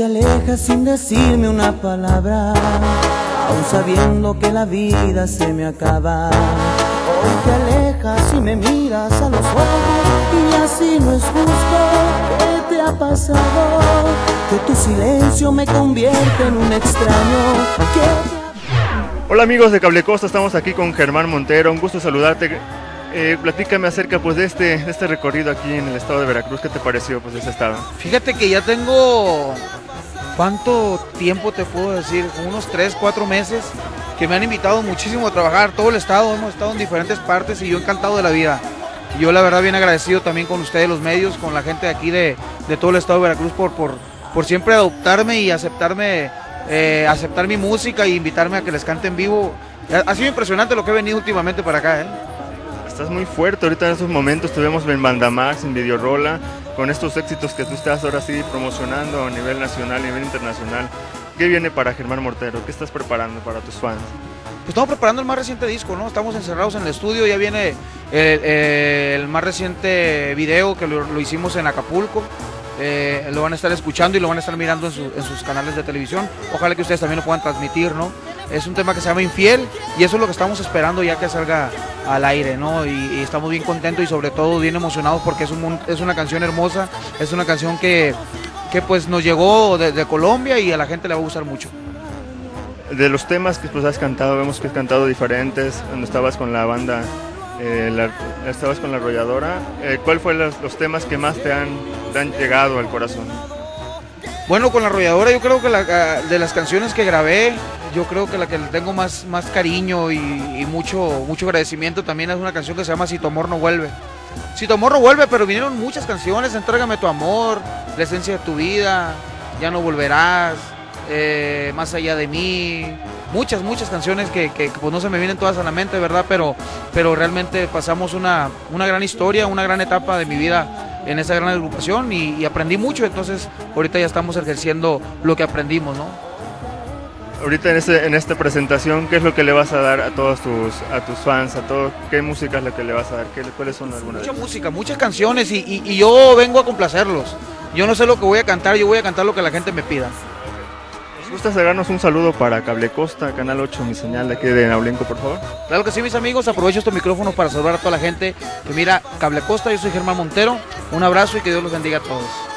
te alejas sin decirme una palabra, aún sabiendo que la vida se me acaba. Hoy te alejas y me miras a los ojos y así no es justo. ¿Qué te ha pasado? Que tu silencio me convierte en un extraño. ¿Qué te ha- Hola amigos de Cable Costa, estamos aquí con Germán Montero, un gusto saludarte. Eh, platícame acerca pues de este, de este recorrido aquí en el estado de Veracruz, ¿qué te pareció pues de ese estado? Fíjate que ya tengo, ¿cuánto tiempo te puedo decir? Unos 3, 4 meses que me han invitado muchísimo a trabajar, todo el estado, hemos estado en diferentes partes y yo encantado de la vida. Yo la verdad bien agradecido también con ustedes los medios, con la gente de aquí de, de todo el estado de Veracruz por, por, por siempre adoptarme y aceptarme, eh, aceptar mi música y invitarme a que les cante en vivo. Ha, sido impresionante lo que he venido últimamente para acá, ¿eh? Estás muy fuerte ahorita en estos momentos, te vemos en Bandamax, en Videorola, con estos éxitos que tú estás ahora sí promocionando a nivel nacional a nivel internacional. ¿Qué viene para Germán Montero? ¿Qué estás preparando para tus fans? Pues estamos preparando el más reciente disco, ¿no? Estamos encerrados en el estudio, ya viene el, el más reciente video que lo, hicimos en Acapulco. Eh, lo van a estar escuchando y lo van a estar mirando en sus canales de televisión. Ojalá que ustedes también lo puedan transmitir, ¿no? Es un tema que se llama Infiel y eso es lo que estamos esperando ya que salga al aire, ¿no? Y, estamos bien contentos y sobre todo bien emocionados porque es, un, es una canción hermosa, es una canción que, que pues nos llegó de, de Colombia y a la gente le va a gustar mucho. De los temas que pues has cantado, vemos que has cantado diferentes, cuando estabas con la banda, eh, estabas con la arrolladora, eh, ¿cuál fue los, los temas que más te han, te han llegado al corazón? Bueno, con la arrolladora yo creo que la, ah, de las canciones que grabé, yo creo que la que le tengo más, más cariño y, mucho, mucho agradecimiento también es una canción que se llama Si tu amor no vuelve. Si tu amor no vuelve, pero vinieron muchas canciones, Entrégame tu amor, La esencia de tu vida, Ya no volverás, eh, Más allá de mí, muchas, muchas canciones que, que, pues no se me vienen todas a la mente, ¿verdad? Pero, pero realmente pasamos una, una gran historia, una gran etapa de mi vida en esa gran agrupación y, y aprendí mucho, entonces ahorita ya estamos ejerciendo lo que aprendimos, ¿no? Ahorita en, este, en esta presentación, ¿qué es lo que le vas a dar a todos tus, a tus fans, a todo, qué música es la que le vas a dar? ¿Qué, ¿Cuáles son algunas? Mucha música, muchas canciones y, y- y yo vengo a complacerlos. Yo no sé lo que voy a cantar, yo voy a cantar lo que la gente me pida. ¿Nos gusta darnos un saludo para Cable Costa, Canal 8, mi señal de aquí de Naulenco, por favor? Claro que sí, mis amigos, aprovecho estos micrófonos para saludar a toda la gente que mira Cable Costa, yo soy Germán Montero, un abrazo y que Dios los bendiga a todos.